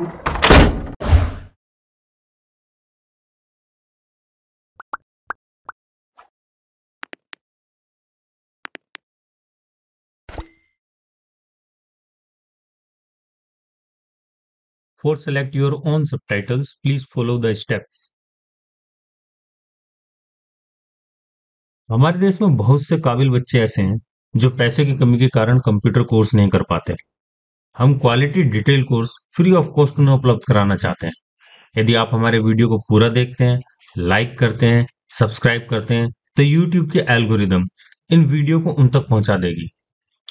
For select your own subtitles, please follow the steps. हमारे देश में बहुत से काबिल बच्चे ऐसे हैं जो पैसे की कमी के कारण कंप्यूटर कोर्स नहीं कर पाते हम quality detail course free of cost उन्हें उपलब्ध कराना चाहते हैं। यदि आप हमारे वीडियो को पूरा देखते हैं लाइक करते हैं सब्सक्राइब करते हैं तो यूट्यूब के एल्गोरिदम इन वीडियो को उन तक पहुँचा देगी।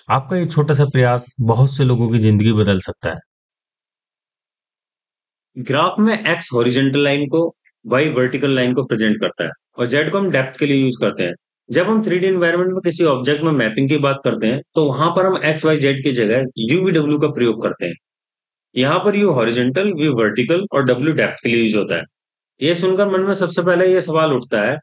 आपका ये छोटा सा प्रयास बहुत से लोगों की ज़िंदगी बदल सकता है। ग्राफ में एक्स हॉरिजेंटल लाइन को वाई वर्टिकल लाइन को प्रेजेंट करता है और जेड को हम डेप्थ के लिए यूज़ करते हैं। जब हम थ्री डी इन्वायरमेंट में किसी ऑब्जेक्ट में मैपिंग की बात करते हैं तो वहाँ पर हम एक्स वाई जेड की जगह यूवीडब्ल्यू का प्रयोग करते हैं। यहाँ पर यू हॉरिजेंटल वी वर्टिकल और डब्ल्यू डेप्थ के लिए यूज़ होता है। ये सुनकर मन में सबसे पहले ये सवाल उठता है,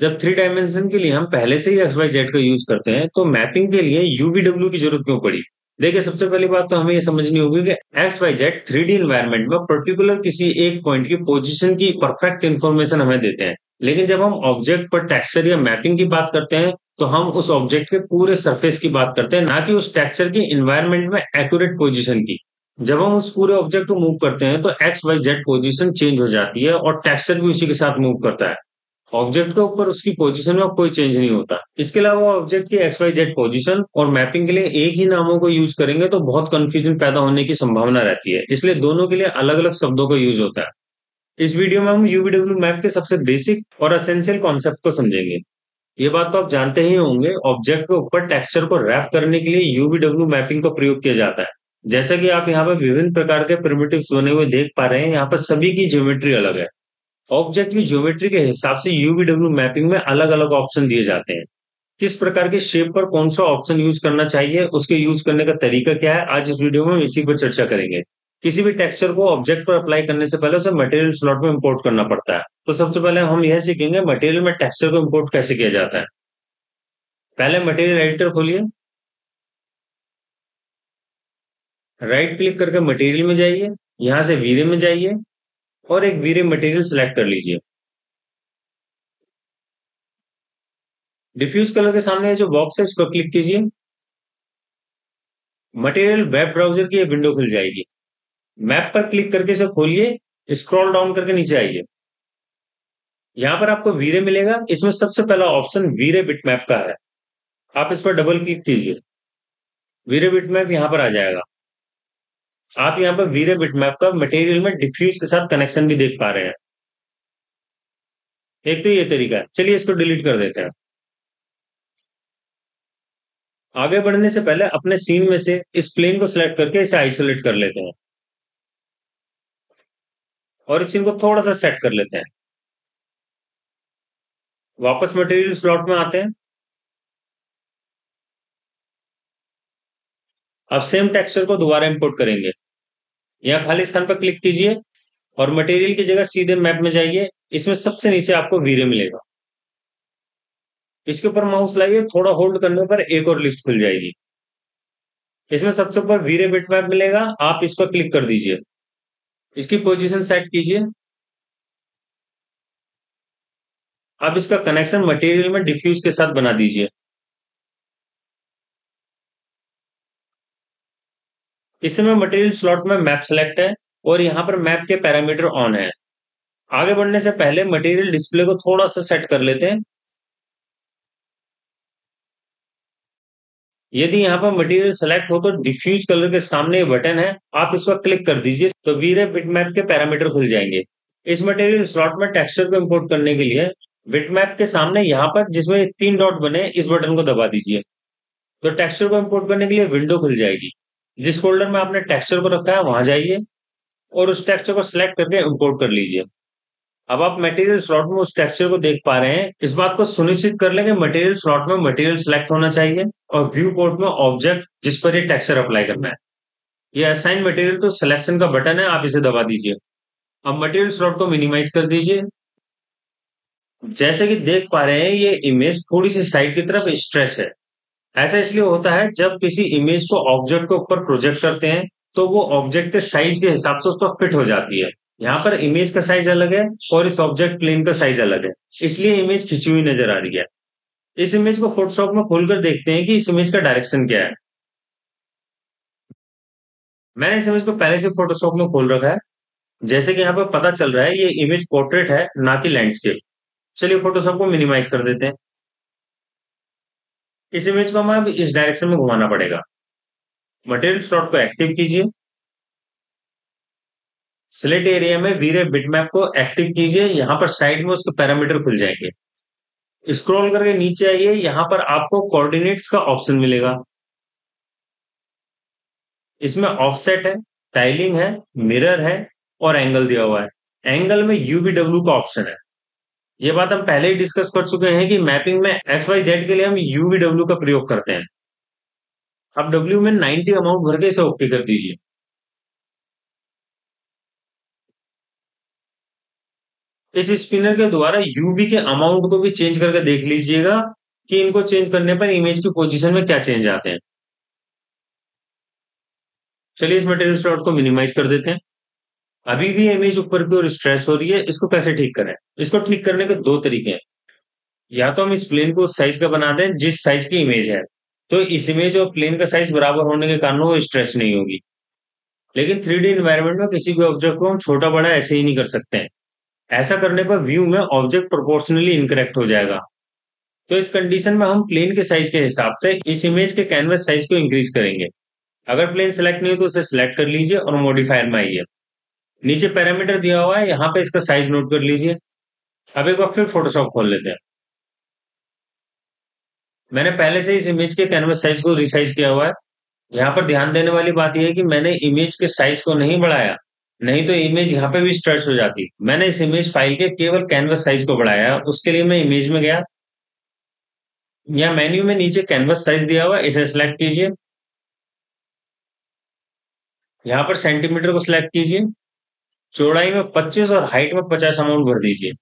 जब थ्री डायमेंशन के लिए हम पहले से ही एक्स वाई जेड का यूज़ करते हैं तो मैपिंग के लिए यूवीडब्ल्यू की ज़रूरत क्यों पड़ी? देखिए, सबसे पहली बात तो हमें ये समझनी होगी कि X Y Z three D में पर्टिकुलर किसी एक पॉइंट की पोजिशन की परफेक्ट इन्फॉर्मेशन हमें देते हैं। लेकिन जब हम ऑब्जेक्ट पर टेक्सचर या मैपिंग की बात करते हैं तो हम उस ऑब्जेक्ट के पूरे सरफेस की बात करते हैं, ना कि उस टेक्सचर की इन्वायरमेंट में एक्यूरेट पोजिशन की। जब हम उस पूरे ऑब्जेक्ट को मूव करते हैं तो X Y Z position change हो जाती है और टेक्सचर भी उसी के साथ मूव करता है। ऑब्जेक्ट के ऊपर उसकी पोजीशन में कोई चेंज नहीं होता। इसके अलावा ऑब्जेक्ट की एक्स वाई जेड पोजीशन और मैपिंग के लिए एक ही नामों को यूज़ करेंगे तो बहुत कंफ्यूजन पैदा होने की संभावना रहती है। इसलिए दोनों के लिए अलग अलग शब्दों का यूज़ होता है। इस वीडियो में हम यूवीडब्ल्यू मैप के सबसे बेसिक और असेंशियल कॉन्सेप्ट को समझेंगे। ये बात तो आप जानते ही होंगे ऑब्जेक्ट के ऊपर टेक्सचर को रैप करने के लिए यूवीडब्ल्यू मैपिंग का प्रयोग किया जाता है। जैसा कि आप यहाँ पर विभिन्न प्रकार के प्रिमिटिव्स बने हुए देख पा रहे हैं, यहाँ पर सभी की ज्योमेट्री अलग है। ऑब्जेक्ट की ज्योमेट्री के हिसाब से यूवीडब्ल्यू मैपिंग में अलग अलग ऑप्शन दिए जाते हैं। किस प्रकार के शेप पर कौन सा ऑप्शन यूज़ करना चाहिए, उसके यूज़ करने का तरीका क्या है, आज इस वीडियो में हम इसी पर चर्चा करेंगे। किसी भी टेक्सचर को ऑब्जेक्ट पर अप्लाई करने से पहले उसे मटेरियल स्लॉट में इंपोर्ट करना पड़ता है। तो सबसे पहले हम यह सीखेंगे मटेरियल में टेक्सचर को इंपोर्ट कैसे किया जाता है। पहले मटेरियल एडिटर खोलिए। राइट क्लिक करके मटेरियल में जाइए, यहाँ से वीरे में जाइए और एक वीरे मटेरियल सिलेक्ट कर लीजिए। डिफ्यूज कलर के सामने जो बॉक्स है, इस पर क्लिक कीजिए। मटेरियल वेब ब्राउज़र की विंडो खुल जाएगी। मैप पर क्लिक करके इसे खोलिए, स्क्रॉल डाउन करके नीचे आइए। यहाँ पर आपको वीरे मिलेगा। इसमें सबसे पहला ऑप्शन वीरे बिट मैप का है। आप इस पर डबल क्लिक कीजिए। वीरे बिट मैप यहाँ पर आ जाएगा। आप यहाँ पर वीरे बिटमैप का मटेरियल में डिफ्यूज के साथ कनेक्शन भी देख पा रहे हैं। एक तो ये तरीका है। चलिए इसको डिलीट कर देते हैं। आगे बढ़ने से पहले अपने सीन में से इस प्लेन को सिलेक्ट करके इसे आइसोलेट कर लेते हैं। सीन को थोड़ा सा सेट कर लेते हैं। वापस मटेरियल स्लॉट में आते हैं। अब सेम टेक्सचर को दोबारा इंपोर्ट करेंगे। यहाँ खाली स्थान पर क्लिक कीजिए और मटेरियल की जगह सीधे मैप में जाइए। इसमें सबसे नीचे आपको वीरे मिलेगा। इसके ऊपर माउस लाइए, थोड़ा होल्ड करने पर एक और लिस्ट खुल जाएगी। इसमें सबसे ऊपर वीरे बिट मैप मिलेगा। आप इस पर क्लिक कर दीजिए। इसकी पोजीशन सेट कीजिए। अब इसका कनेक्शन मटेरियल में डिफ्यूज के साथ बना दीजिए। इस समय मटेरियल स्लॉट में मैप सेलेक्ट है और यहाँ पर मैप के पैरामीटर ऑन है। आगे बढ़ने से पहले मटेरियल डिस्प्ले को थोड़ा सा सेट कर लेते हैं। यदि यहाँ पर मटेरियल सेलेक्ट हो तो डिफ्यूज कलर के सामने बटन है। आप इस पर क्लिक कर दीजिए तो वीरे बिटमैप के पैरामीटर खुल जाएँगे। इस मटेरियल स्लॉट में टेक्सचर को इम्पोर्ट करने के लिए बिटमैप के सामने यहाँ पर जिसमें तीन डॉट बने, इस बटन को दबा दीजिए। तो टेक्सचर को इम्पोर्ट करने के लिए विंडो खुल जाएगी। जिस फोल्डर में आपने टेक्सचर को रखा है, वहाँ जाइए और उस टेक्सचर को सिलेक्ट करके इम्पोर्ट कर लीजिए। अब आप मटेरियल स्लॉट में उस टेक्सचर को देख पा रहे हैं। इस बात को सुनिश्चित कर लेंगे मटेरियल स्लॉट में मटेरियल सिलेक्ट होना चाहिए और व्यू पोर्ट में ऑब्जेक्ट जिस पर ये टेक्सचर अप्लाई करना है। ये असाइन मटेरियल तो सिलेक्शन का बटन है, आप इसे दबा दीजिए। अब मटेरियल स्लॉट को मिनिमाइज कर दीजिए। जैसे कि देख पा रहे हैं, ये इमेज थोड़ी सी साइड की तरफ़ स्ट्रेच है। ऐसा इसलिए होता है, जब किसी इमेज को ऑब्जेक्ट के ऊपर प्रोजेक्ट करते हैं तो वो ऑब्जेक्ट के साइज़ के हिसाब से उसका फिट हो जाती है। यहाँ पर इमेज का साइज़ अलग है और इस ऑब्जेक्ट प्लेन का साइज़ अलग है। इसलिए इमेज खिंची हुई नज़र आ रही है। इस इमेज को फोटोशॉप में खोलकर देखते हैं कि इस इमेज का डायरेक्शन क्या है। मैंने इस इमेज को पहले से फोटोशॉप में खोल रखा है। जैसे कि यहाँ पर पता चल रहा है, ये इमेज पोर्ट्रेट है, ना कि लैंडस्केप चलिए फोटोशॉप को मिनिमाइज कर देते हैं। इस इमेज को हमें इस डायरेक्शन में घुमाना पड़ेगा। मटेरियल स्लॉट को एक्टिव कीजिए। सिलेक्ट एरिया में वीरे बिटमैप को एक्टिव कीजिए। यहाँ पर साइड में उसके पैरामीटर खुल जाएँगे। स्क्रॉल करके नीचे आइए। यहाँ पर आपको कोऑर्डिनेट्स का ऑप्शन मिलेगा। इसमें ऑफसेट है टाइलिंग है मिरर है और एंगल दिया हुआ है। एंगल में यूबीडब्ल्यू का ऑप्शन है। ये बात हम पहले ही डिस्कस कर चुके हैं कि मैपिंग में एक्स वाई जेड के लिए हम यूवीडब्ल्यू का प्रयोग करते हैं। अब डब्ल्यू में 90 अमाउंट भर के इसे ओके कर दीजिए। इस स्पिनर के द्वारा यूवी के अमाउंट को भी चेंज करके देख लीजिएगा कि इनको चेंज करने पर इमेज की पोजीशन में क्या चेंज आते हैं। चलिए इस मटेरियल स्लॉट को मिनिमाइज कर देते हैं। अभी भी इमेज ऊपर की ओर स्ट्रेस हो रही है, इसको कैसे ठीक करें? इसको ठीक करने के दो तरीके हैं। या तो हम इस प्लेन को उस साइज़ का बना दें, जिस साइज़ की इमेज है। तो इस इमेज और प्लेन का साइज़ बराबर होने के कारण वो स्ट्रेच नहीं होगी। लेकिन थ्री डी इन्वायरमेंट में किसी भी ऑब्जेक्ट को हम छोटा बड़ा ऐसे ही नहीं कर सकते हैं। ऐसा करने पर व्यू में ऑब्जेक्ट प्रोपोर्शनली इनकरेक्ट हो जाएगा। तो इस कंडीशन में हम प्लेन के साइज़ के हिसाब से इस इमेज के कैनवस साइज़ को इंक्रीज करेंगे। अगर प्लेन सेलेक्ट नहीं हो तो उसे सिलेक्ट कर लीजिए और मॉडिफायर में आइए। नीचे पैरामीटर दिया हुआ है, यहाँ पे इसका साइज़ नोट कर लीजिए। अब एक बार फिर फोटोशॉप खोल लेते हैं। मैंने पहले से इस इमेज के कैनवस साइज़ को रिसाइज किया हुआ है। यहाँ पर ध्यान देने वाली बात यह है कि मैंने इमेज के साइज़ को नहीं बढ़ाया। नहीं तो इमेज यहाँ पे भी स्ट्रेच हो जाती। मैंने इस इमेज फ़ाइल के केवल कैनवस साइज़ को बढ़ाया। उसके लिए मैं इमेज में गया। या मेन्यू में नीचे कैनवस साइज़ दिया हुआ इसे सिलेक्ट कीजिए। यहाँ पर सेंटीमीटर को सिलेक्ट कीजिए। चौड़ाई में 25 और हाइट में 50 अमाउंट भर दीजिए।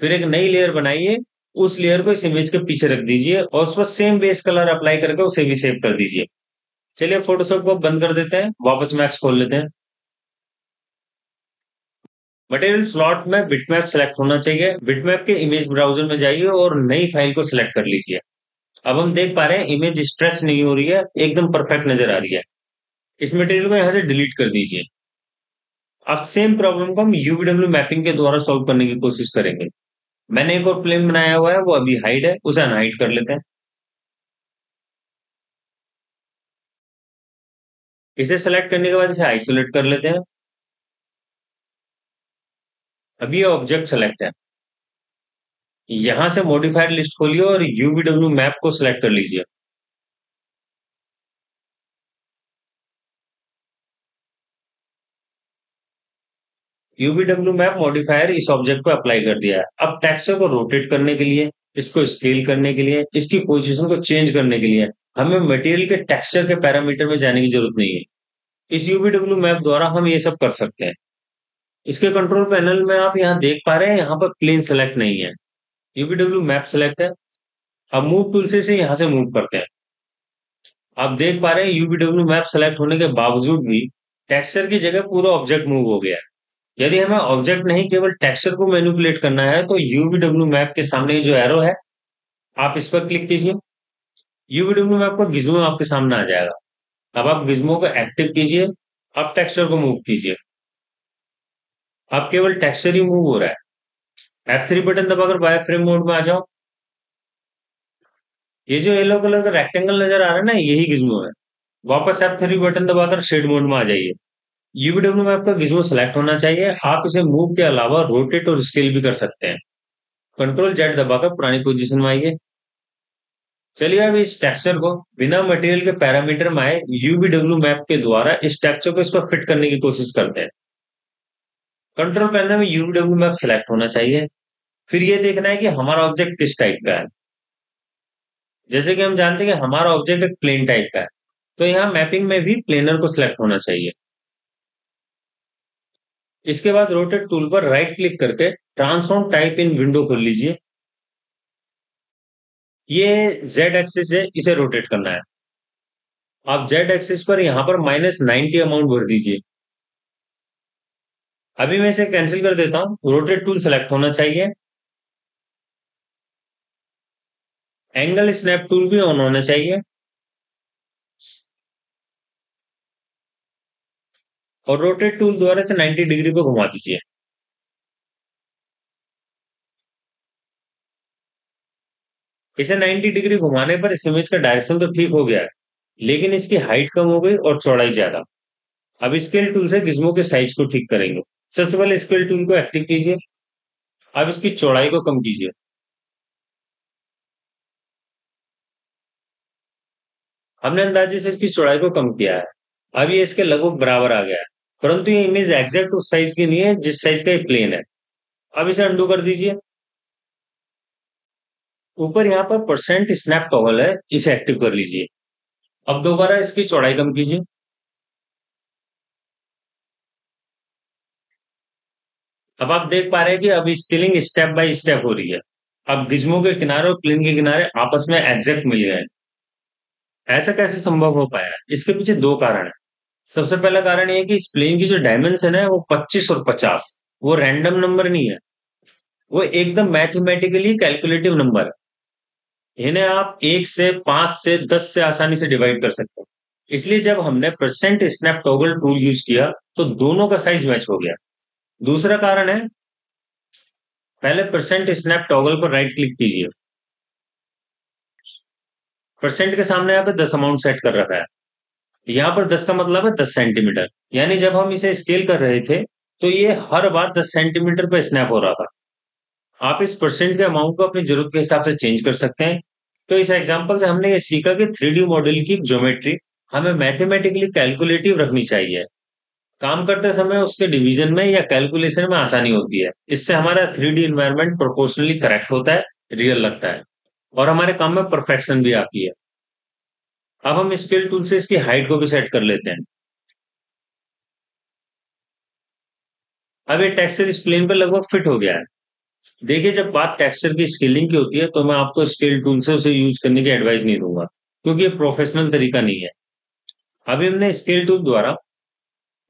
फिर एक नई लेयर बनाइए। उस लेयर को इस इमेज के पीछे रख दीजिए और उस पर सेम बेस कलर अप्लाई करके उसे भी सेव कर दीजिए। चलिए फोटोशॉप को बंद कर देते हैं, वापस मैक्स खोल लेते हैं। मटेरियल स्लॉट में बिटमैप सेलेक्ट होना चाहिए। बिटमैप के इमेज ब्राउज़र में जाइए और नई फ़ाइल को सिलेक्ट कर लीजिए। अब हम देख पा रहे हैं इमेज स्ट्रेच नहीं हो रही है, एकदम परफेक्ट नज़र आ रही है। इस मटेरियल को यहाँ से डिलीट कर दीजिए। अब सेम प्रॉब्लम को हम यूवीडब्ल्यू मैपिंग के द्वारा सॉल्व करने की कोशिश करेंगे। मैंने एक और प्लेन बनाया हुआ है, वो अभी हाइड है, उसे अनहाइड कर लेते हैं। इसे सेलेक्ट करने के बाद इसे आइसोलेट कर लेते हैं। अभी ये ऑब्जेक्ट सेलेक्ट है। यहाँ से मॉडिफाइड लिस्ट खोलिए और यूबीडब्ल्यू मैप को सिलेक्ट कर लीजिए। यूबीडब्ल्यू मैप मॉडिफायर इस ऑब्जेक्ट को अप्लाई कर दिया है। अब टेक्सचर को रोटेट करने के लिए इसको स्केल करने के लिए, इसकी पोजीशन को चेंज करने के लिए, हमें मटेरियल के टेक्सचर के पैरामीटर में जाने की ज़रूरत नहीं है। इस यूबीडब्ल्यू मैप द्वारा हम ये सब कर सकते हैं। इसके कंट्रोल पैनल में आप यहाँ देख पा रहे हैं, यहाँ पर प्लेन सेलेक्ट नहीं है। यूवीडब्ल्यू मैप सेलेक्ट है। अब मूव टूल से यहाँ से मूव करते हैं। आप देख पा रहे हैं यूवीडब्ल्यू मैप सेलेक्ट होने के बावजूद भी टेक्सचर की जगह पूरा ऑब्जेक्ट मूव हो गया है। यदि हमें ऑब्जेक्ट नहीं, केवल टेक्सचर को मैनिपुलेट करना है तो यूवीडब्ल्यू मैप के सामने जो एरो है, आप इस पर क्लिक कीजिए। यूवीडब्ल्यू मैप का गिज्मो आपके सामने आ जाएगा। अब आप गिज्मो को एक्टिव कीजिए, अब टेक्सचर को मूव कीजिए। अब केवल टेक्सचर ही मूव हो रहा है। एफ़ थ्री बटन दबाकर बाय फ्रेम मोड में आ जाओ। ये जो येलो कलर का रेक्टेंगल नज़र आ रहा है ना, यही गिज्मो है। वापस एफ़ थ्री बटन दबाकर शेड मोड में आ जाइए। यूवीडब्ल्यू में आपका गिज्मो सेलेक्ट होना चाहिए। आप इसे मूव के अलावा रोटेट और स्केल भी कर सकते हैं। कंट्रोल जेड दबाकर पुरानी पोजीशन में आइए। चलिए अब इस टेक्सचर को बिना मटेरियल के पैरामीटर में आए यूबीडब्ल्यू मैप के द्वारा इस टेक्सचर को इस पर फिट करने की कोशिश करते हैं। कंट्रोल पैनल में यूबीडब्ल्यू मैप सेलेक्ट होना चाहिए। फिर ये देखना है कि हमारा ऑब्जेक्ट किस टाइप का है। जैसे कि हम जानते हैं कि हमारा ऑब्जेक्ट एक प्लेन टाइप का है। तो यहाँ मैपिंग में भी प्लेनर को सिलेक्ट होना चाहिए। इसके बाद रोटेट टूल पर राइट क्लिक करके ट्रांसफॉर्म टाइप इन विंडो खोल लीजिए। ये जेड एक्सिस है, इसे रोटेट करना है। आप जेड एक्सिस पर यहाँ पर माइनस नाइनटी अमाउंट भर दीजिए। अभी मैं इसे कैंसिल कर देता हूँ। रोटेट टूल सेलेक्ट होना चाहिए। एंगल स्नैप टूल भी ऑन होना चाहिए। और रोटेट टूल द्वारा से 90 डिग्री पे घुमा दीजिए। इसे 90 डिग्री घुमाने पर इस इमेज का डायरेक्शन तो ठीक हो गया है, लेकिन इसकी हाइट कम हो गई और चौड़ाई ज़्यादा। अब स्केल टूल से गिज्मो के साइज़ को ठीक करेंगे। सबसे पहले स्केल टूल को एक्टिव कीजिए। अब इसकी चौड़ाई को कम कीजिए। हमने अंदाजे से इसकी चौड़ाई को कम किया है। अब ये इसके लगभग बराबर आ गया है। परंतु ये इमेज एग्जैक्ट उस साइज़ की नहीं है, जिस साइज़ का ये प्लेन है। अब इसे अंडू कर दीजिए। ऊपर यहाँ पर परसेंट स्नैप टॉगल है, इसे एक्टिव कर लीजिए। अब दोबारा इसकी चौड़ाई कम कीजिए। अब आप देख पा रहे हैं कि अब स्केलिंग स्टेप बाय स्टेप हो रही है। अब गिज्मो के किनारे और प्लेन के किनारे आपस में एग्जैक्ट मिल गए ऐसा कैसे संभव हो पाया? इसके पीछे दो कारण है। सबसे पहला कारण ये कि इस प्लेन की जो डायमेंशन है वो 25 और 50 वो रैंडम नंबर नहीं है। वो एकदम मैथमेटिकली कैलकुलेटिव नंबर है। इन्हें आप एक से पाँच से दस से आसानी से डिवाइड कर सकते हैं। इसलिए जब हमने percent snap toggle tool use किया तो दोनों का साइज़ मैच हो गया। दूसरा कारण है, पहले परसेंट स्नैप टॉगल पर राइट क्लिक कीजिए। परसेंट के सामने यहाँ पे दस अमाउंट सेट कर रखा है। यहाँ पर दस का मतलब है दस सेंटीमीटर यानी जब हम इसे स्केल कर रहे थे तो ये हर बार दस सेंटीमीटर पर स्नैप हो रहा था। आप इस परसेंट के अमाउंट को अपनी ज़रूरत के हिसाब से चेंज कर सकते हैं। तो इस एग्ज़ाम्पल से हमने ये सीखा कि थ्री मॉडल की ज्योमेट्री हमें मैथमेटिकली कैलकुलेटिव रखनी चाहिए। काम करते समय उसके डिवीज़न में या कैलकुलेशन में आसानी होती है। इससे हमारा three D environment proportionally correct होता है रियल लगता है। और हमारे काम में परफेक्शन भी आती है। अब हम स्केल टूल से इसकी हाइट को भी सेट कर लेते हैं। अब ये टेक्सचर इस प्लेन पर लगभग फिट हो गया है। देखिए, जब बात टेक्सचर की स्केलिंग की होती है तो मैं आपको स्केल टूल से उसे यूज़ करने की एडवाइस नहीं दूँगा, क्योंकि ये प्रोफेशनल तरीका नहीं है। अभी हमने स्केल टूल द्वारा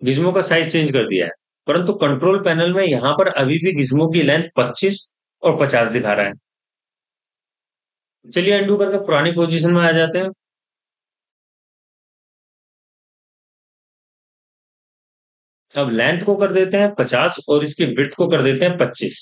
गिज्मो का साइज़ चेंज कर दिया है, परंतु कंट्रोल पैनल में यहाँ पर अभी भी गिज्मो की लेंथ 25 और 50 दिखा रहा है। चलिए अंडू करके पुरानी पोजीशन में आ जाते हैं। अब लेंथ को कर देते हैं 50 और इसकी ब्रिथ को कर देते हैं 25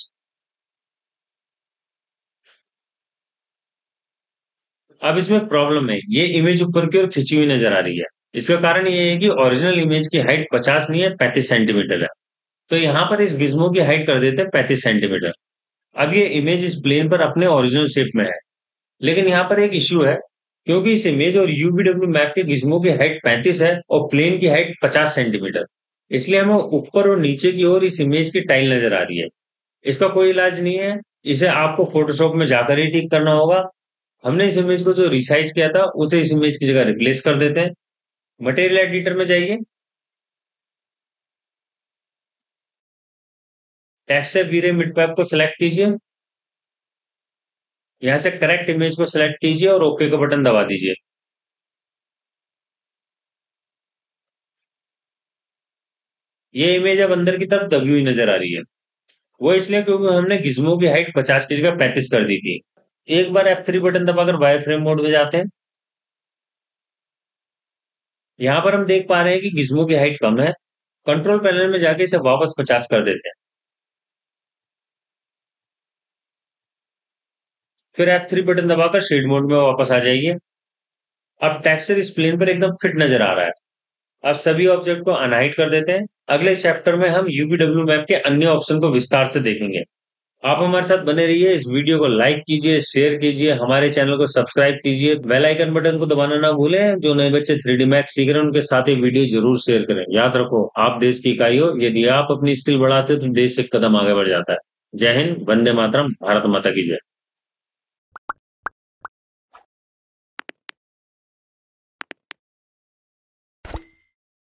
अब इसमें प्रॉब्लम है, ये इमेज ऊपर की ओर खिंची हुई नज़र आ रही है। इसका कारण ये है कि ओरिजिनल इमेज की हाइट 50 नहीं है 35 सेंटीमीटर है। तो यहाँ पर इस गिज्मो की हाइट कर देते हैं 35 सेंटीमीटर अब ये इमेज इस प्लेन पर अपने ओरिजिनल शेप में है। लेकिन यहाँ पर एक इश्यू है, क्योंकि इस इमेज और यूबीडब्ल्यू मैप के गिज्मो की हाइट 35 है और प्लेन की हाइट 50 सेंटीमीटर इसलिए हमें ऊपर और नीचे की ओर इस इमेज की टाइल नज़र आ रही है। इसका कोई इलाज नहीं है। इसे आपको फोटोशॉप में जाकर ही ठीक करना होगा। हमने इस इमेज को जो रिसाइज किया था, उसे इस इमेज की जगह रिप्लेस कर देते हैं। मटेरियल एडिटर में जाइए। टेक्स्ट से वीरे मिड पैप को सिलेक्ट कीजिए। यहाँ से करेक्ट इमेज को सिलेक्ट कीजिए और ओके का बटन दबा दीजिए। ये इमेज अब अंदर की तरफ़ दबी हुई नज़र आ रही है। वो इसलिए क्योंकि हमने गिज्मो की हाइट 50 की जगह 35 कर दी थी। एक बार F3 बटन दबाकर वायर फ्रेम मोड में जाते हैं। यहाँ पर हम देख पा रहे हैं कि गिज्मो की हाइट कम है। कंट्रोल पैनल में जाके इसे वापस 50 कर देते हैं। फिर F3 बटन दबाकर शेड मोड में वापस आ जाइए। अब टेक्सचर इस प्लेन पर एकदम फिट नज़र आ रहा है। अब सभी ऑब्जेक्ट को अनहाइट कर देते हैं। अगले चैप्टर में हम यूपीडब्ल्यू मैप के अन्य ऑप्शन को विस्तार से देखेंगे। आप हमारे साथ बने रहिए, इस वीडियो को लाइक कीजिए शेयर कीजिए, हमारे चैनल को सब्सक्राइब कीजिए। बेल आइकन बटन को दबाना ना भूलें, जो नए बच्चे थ्री डी मैक्स सीख रहे हैं, उनके साथ ही वीडियो ज़रूर शेयर करें। याद रखो, आप देश की इकाई हो, यदि आप अपनी स्किल बढ़ाते हो तो देश एक कदम आगे बढ़ जाता है। जय हिंद, वंदे मातरम, भारत माता की जय।